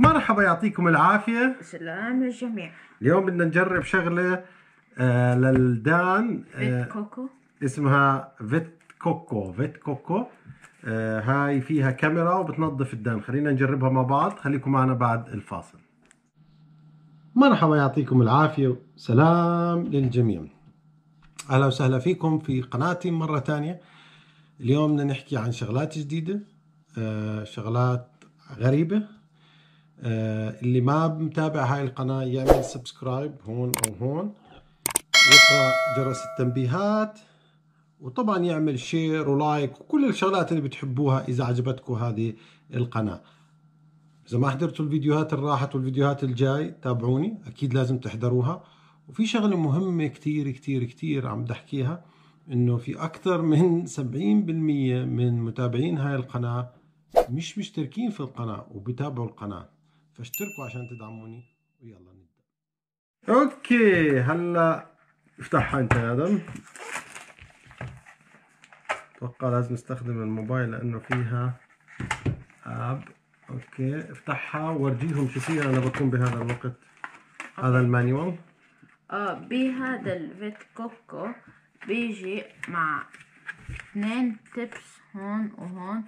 مرحبا يعطيكم العافية. سلام للجميع. اليوم بدنا نجرب شغلة آه للدان آه كوكو. اسمها فيت كوكو فيت كوكو. آه هاي فيها كاميرا وبتنظف الدان. خلينا نجربها مع بعض. خليكم معنا بعد الفاصل. مرحبا يعطيكم العافية سلام للجميع. أهلا وسهلا فيكم في قناتي مرة تانية. اليوم بدنا نحكي عن شغلات جديدة آه شغلات غريبة. اللي ما متابع هاي القناة يعمل subscribe هون أو هون يقرع جرس التنبيهات وطبعا يعمل share و like وكل الشغلات اللي بتحبوها إذا عجبتكم هذه القناة. إذا ما حضرتوا الفيديوهات اللي راحت والفيديوهات الجاي تابعوني أكيد لازم تحضروها. وفي شغلة مهمة كتير كتير كتير عم بحكيها إنه في أكثر من 70% من متابعين هاي القناة مش مشتركين في القناة وبيتابعوا القناة. فاشتركوا عشان تدعموني؟ ويلا نبدأ. okay هلأ افتحها أنت يا آدم. أتوقع لازم أستخدم الموبايل لأنه فيها app. okay افتحها وورجيهم شو فيها أنا بكون بهذا الوقت. هذا ال manual. آه بهذا الفيت كوكو بيجي مع اثنين tips هون وهون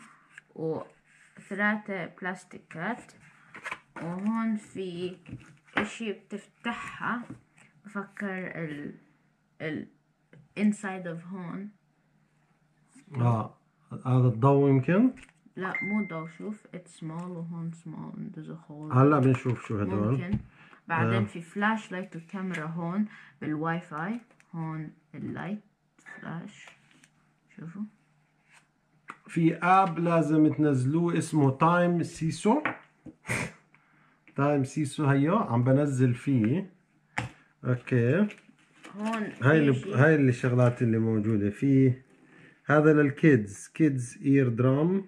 وثلاثة بلاستيكات. وهون في إشي بتفتحها. بفكر ال ال inside of هون. آه هذا الضوء يمكن؟ لا مو ضو شوف it's small وهون small and there's a hole. هلا بنشوف شو هدول. ممكن. بعدين في flashlight وكاميرا هون بالواي فاي. هون ال light flash شوفوا. في app لازم تنزلوه اسمه تايم سيسو تايم سيسو هيو عم بنزل فيه. okay. هون هاي اللي هاي اللي الشغلات اللي موجودة فيه. هذا لل kids kids ear drum.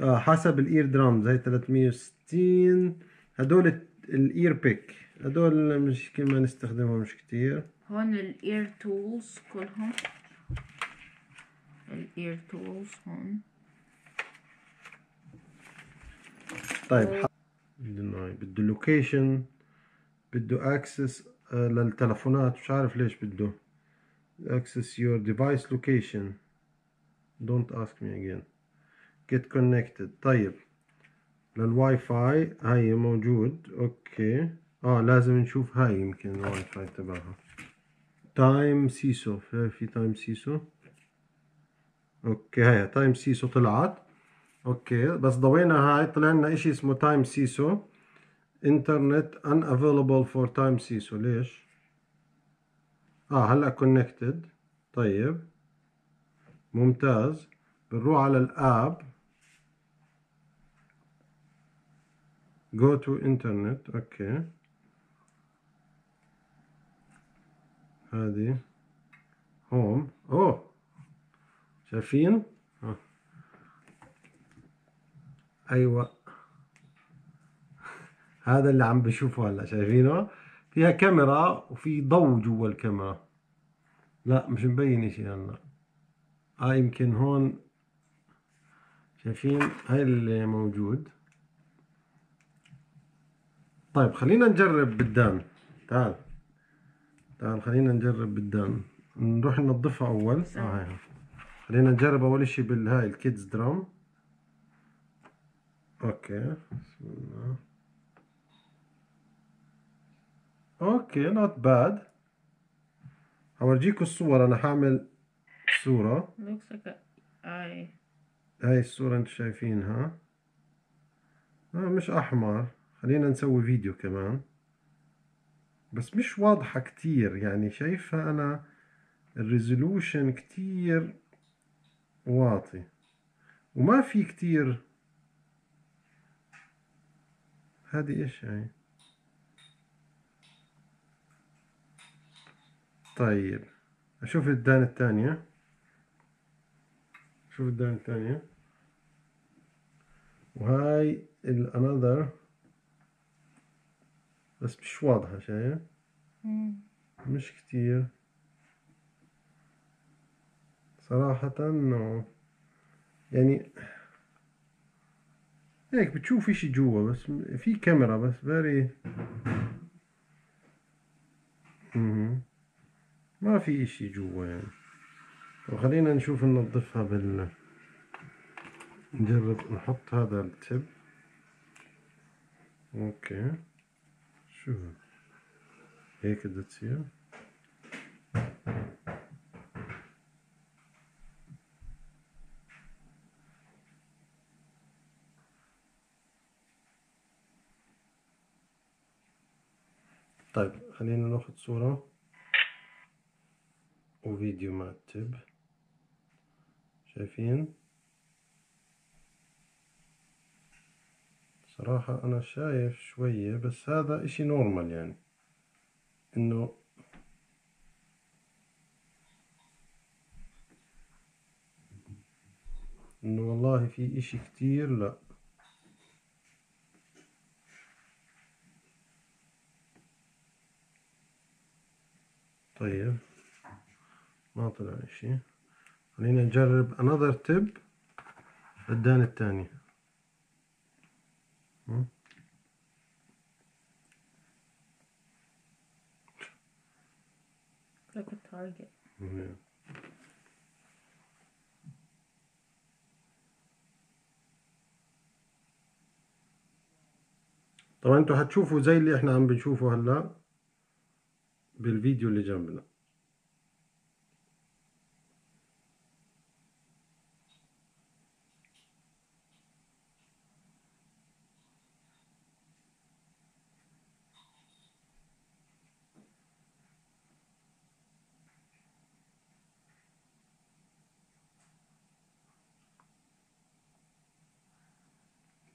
آه حسب ال ear drums هاي 360 هدول ال ear pick. هدول مش كمان نستخدمهم مش كتير. هون ال ear tools كلهم. ال ear tools هون. طيب ح- بده بده location بده access للتلفونات. مش عارف ليش بده. access your device location. Don't ask me again. Get connected. طيب للواي فاي هاي موجود. okay. آه لازم نشوف هاي يمكن الواي فاي تبعها تايم سيسو في تايم سيسو okay هاي تايم سيسو طلعت. okay بس ضوينا هاي. طلع لنا إشي اسمه تايم سيسو internet unavailable for تايم سيسو ليش؟ آه هلأ connected طيب. ممتاز. بنروح على ال app. go to internet. okay. هذه. هوم أوه. شايفين؟ آه. أيوه. هذا اللي عم بشوفه هلا شايفينه؟ فيها كاميرا وفي ضوء جوا الكاميرا. لا مش مبين إشي هلا. آه يمكن هون. شايفين؟ هاي اللي موجود. طيب خلينا نجرب بالدان. تعال. تعال خلينا نجرب بالدان. نروح ننظفها أول. آه هاي خلينا نجرب أول إشي بالهاي ال kids drum. okay. بسم الله. okay not bad هورجيكم الصور أنا حأعمل صورة. هاي الصورة أنتم شايفينها. آه مش أحمر. خلينا نسوي فيديو كمان. بس مش واضحة كتير يعني شايفها أنا ال resolution كتير واطي. وما في كتير. هذه إيش هاي طيب أشوف الدان الثانية. شوف الدان الثانية. وهاي الانذر بس مش واضحة شايف؟ مش كتير. صراحة إنه يعني هيك بتشوف إشي جوا بس في كاميرا بس very ما في إشي جوا يعني. وخلينا نشوف ننظفها بال نجرب نحط هذا ال tip. okay. شو؟ هيك بدها تصير. طيب خلينا ناخذ صورة. وفيديو مع التب. شايفين؟ صراحة أنا شايف شوية بس هذا إشي نورمال يعني. إنه إنه والله في إشي كتير لأ. طيب. ما طلع إشي خلينا نجرب another tip. الدان الثاني Like a target. طبعا أنتوا هتشوفوا زي اللي إحنا عم بنشوفه هلا بالفيديو اللي جنبنا.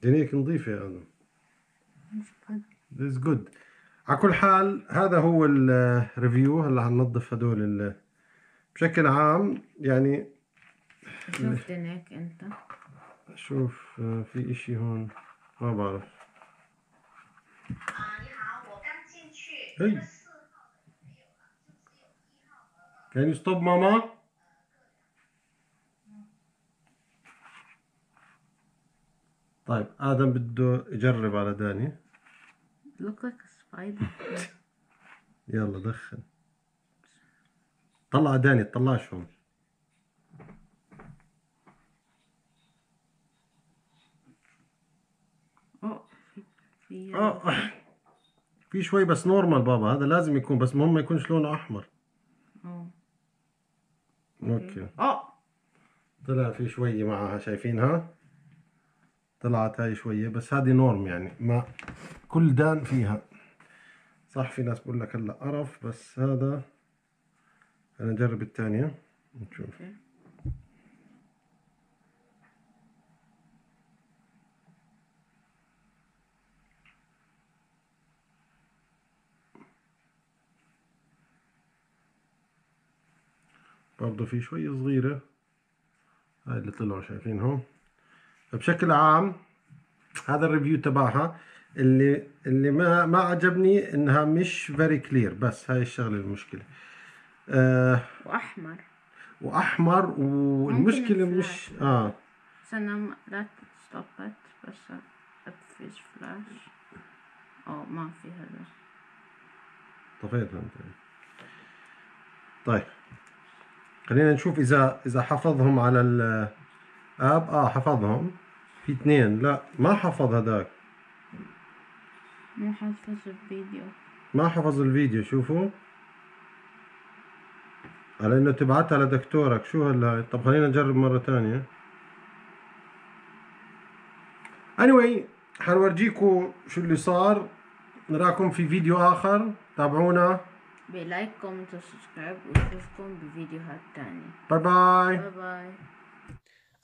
عينيك نظيفة أنا ذيس جود على كل حال هذا هو الريفيو هلا هننظف هدول بشكل عام. يعني شوف دنيك أنت. شوف آه، في إشي هون. ما بعرف. هي Can you stop mama? طيب آدم بده يجرب على داني. Look like a spider. يلا دخل. طلع داني طلعش هون. Oh في في شوي بس normal بابا هذا لازم يكون بس مهم ما يكونش لونه أحمر. Oh. okay. Oh. طلع في شوية معها شايفينها طلعت هاي شوية بس هذه نورم يعني ما كل دان فيها. صح في ناس بقول لك هلأ قرف بس هذا أنا نجرب الثانية نشوف. برضه في شوية صغيرة. هاي اللي طلعوا شايفينهم فبشكل عام هذا الريفيو تبعها اللي اللي ما ما عجبني إنها مش فيري كلير بس هاي الشغلة المشكلة. آه وأحمر. وأحمر والمشكلة ممكن مش آه. استنى لا ستوب بس ابفز فلاش. oh ما في هذا. طفيتها أنت. طيب خلينا نشوف اذا إذا حفظهم على الاب آه حفظهم. في اثنين. لا ما حفظ هذاك. مو حافظ الفيديو. ما حفظ الفيديو شوفوا. على إنه تبعتها لدكتورك شو هلا؟ طب خلينا نجرب مرة ثانية anyway حنورجيكم شو اللي صار. نراكم في فيديو آخر. تابعونا. ب like comment و subscribe ونشوفكم بفيديوهات تانية. bye bye bye bye